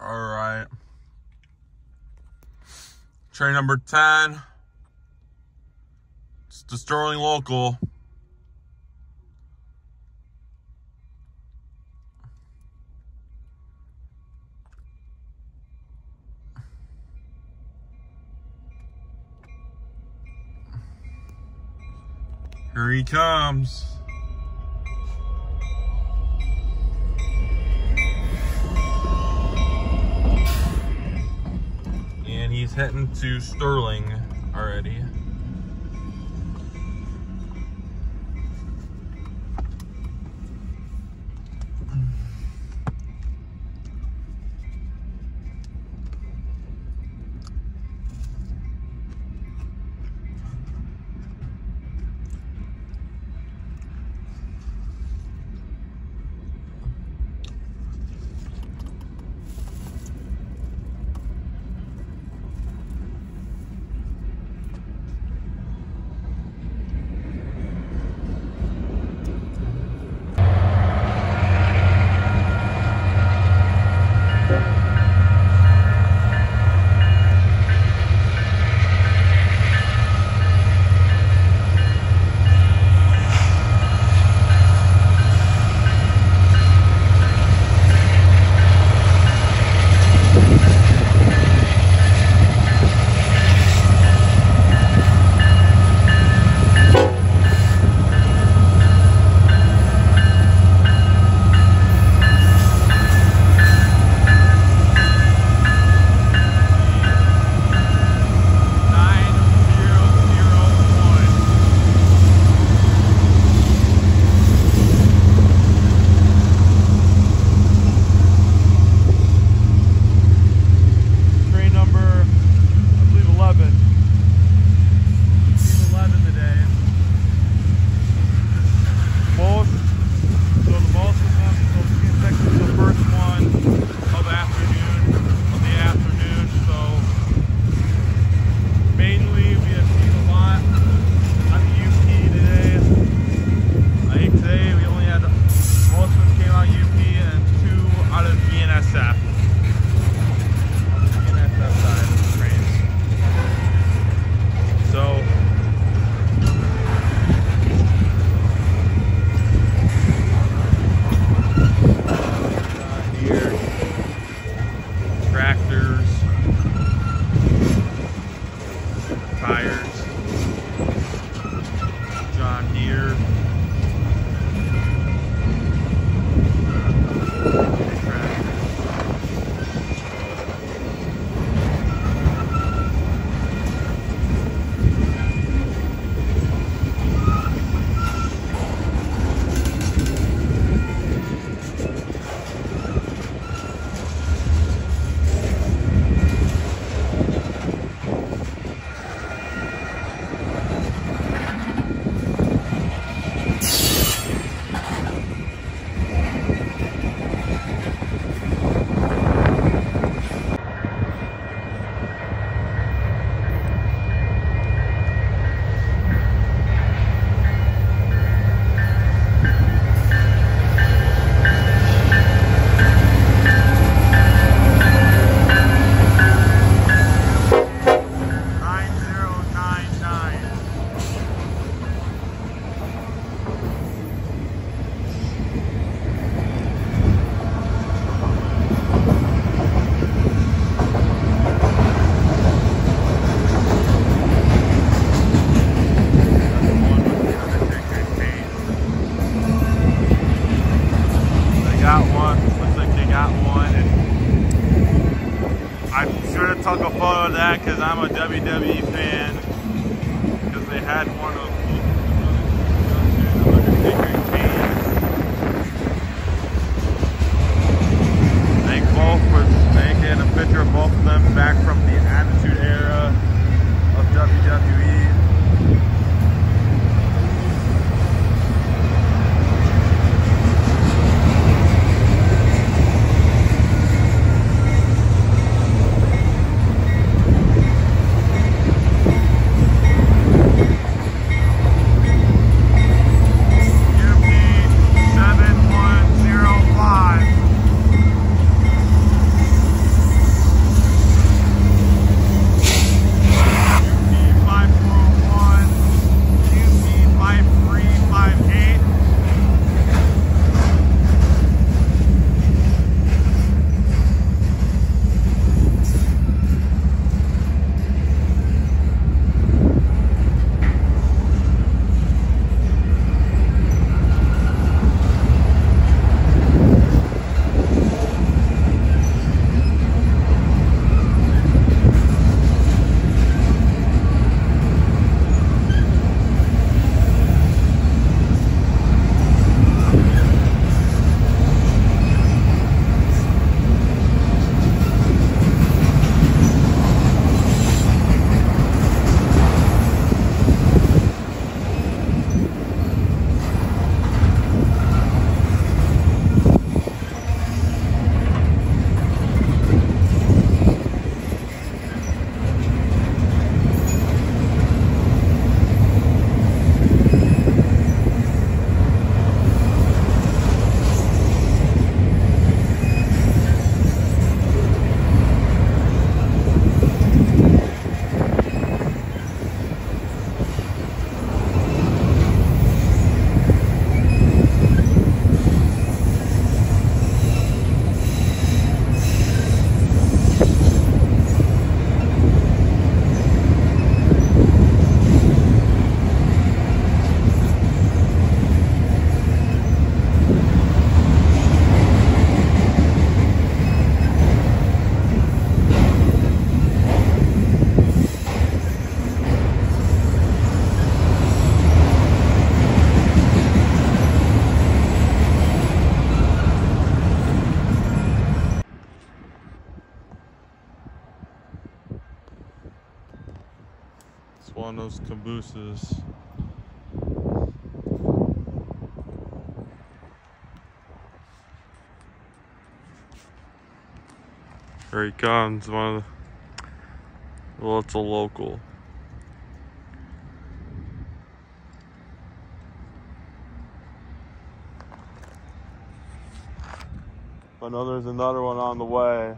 All right. Train number 10. It's the Sterling Local. Here he comes. he's heading to Sterling already. because I'm a WWE one of those cabooses. Here he comes, one of the, well, it's a local. I know there's another one on the way.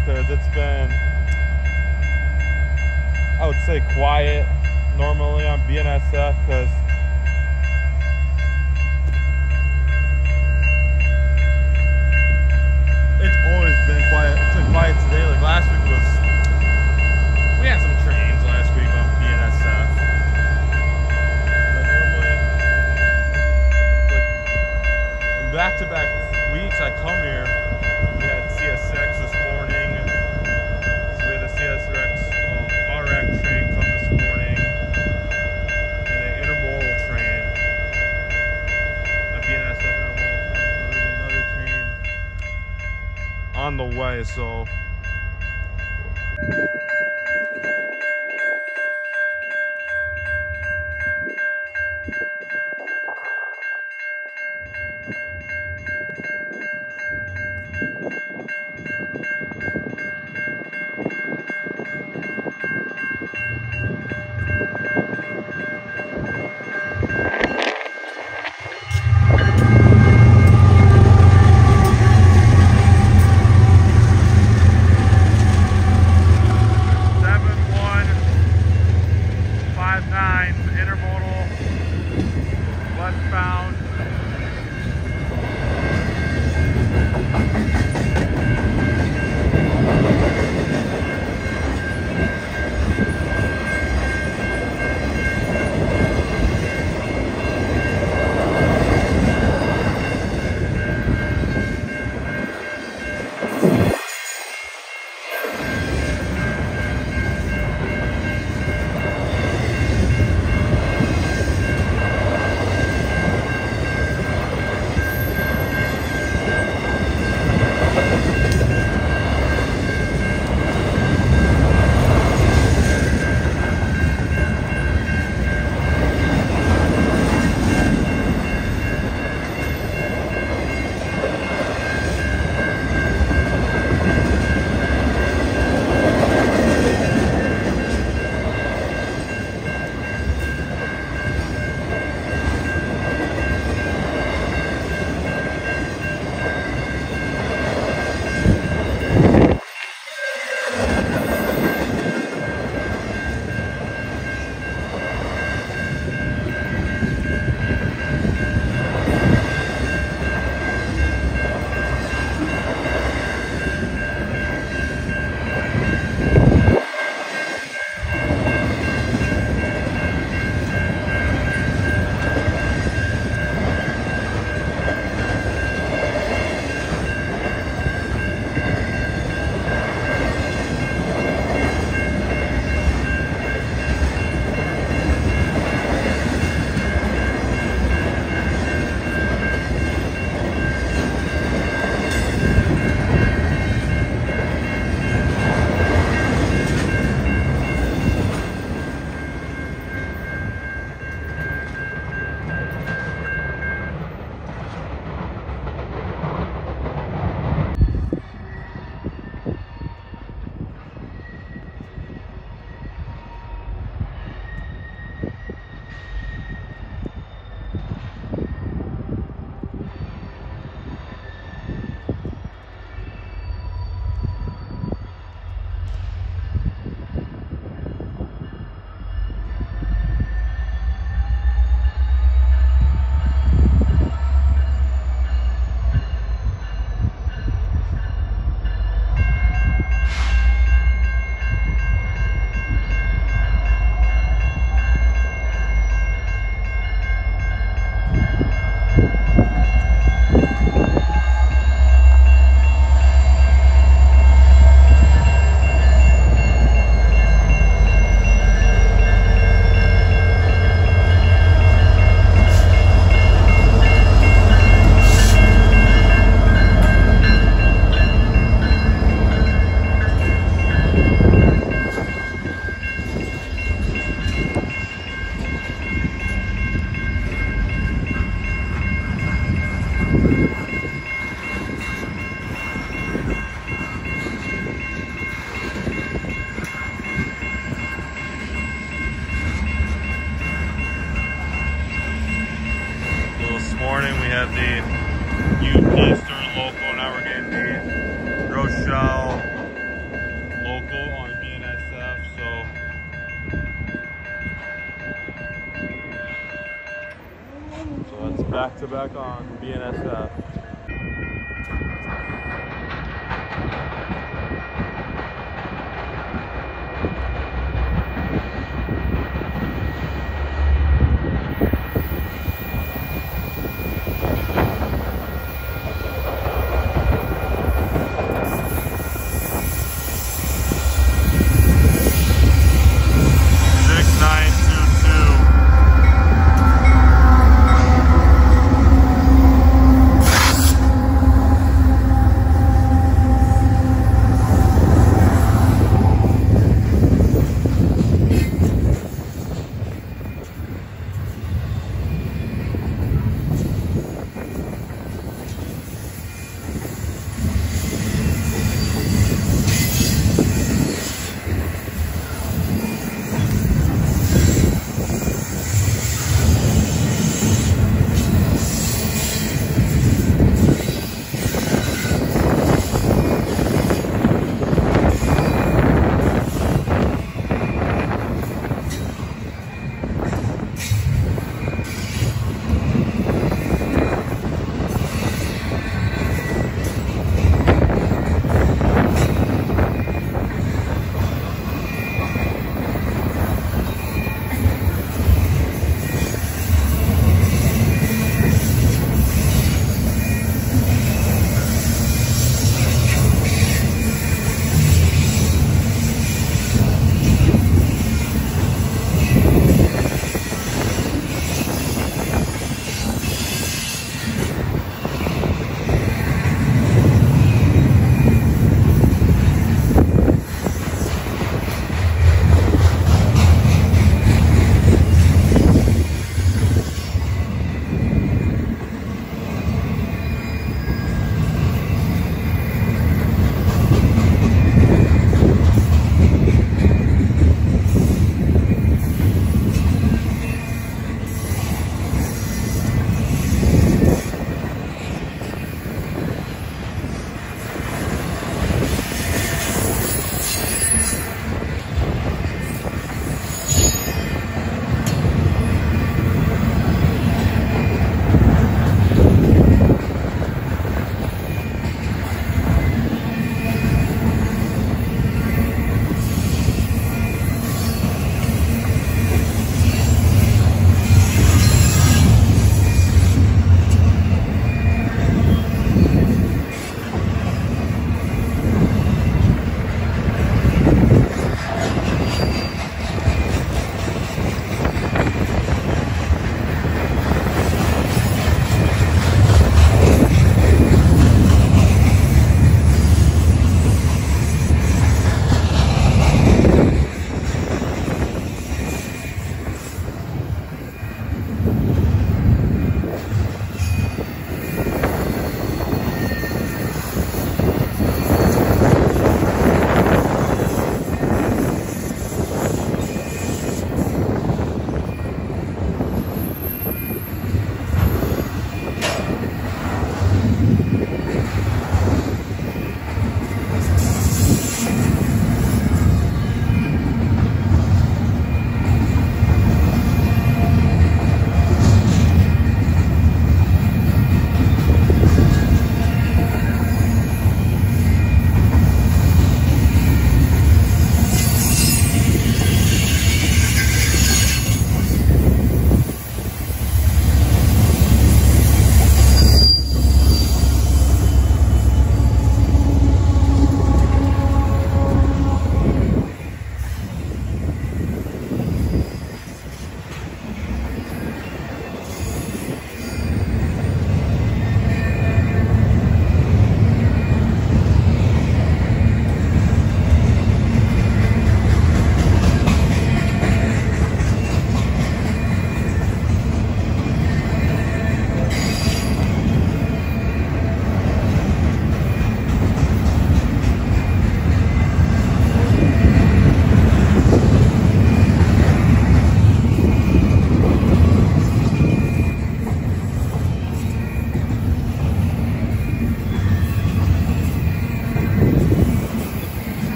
because it's been, I would say, quiet normally on BNSF because it's always been quiet. It's been quiet today. Like last week was, we had some trains last week on BNSF. But normally, back to back on the way, so. Quebec on BNSF.